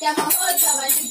Я молодого люблю.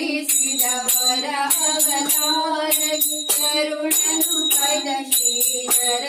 ಕರೆಯನ್ನು ಧರಿಸಿದವರ ಅವತಾರ ಕರುಣನು ಪದ ಶ್ರೀಧರ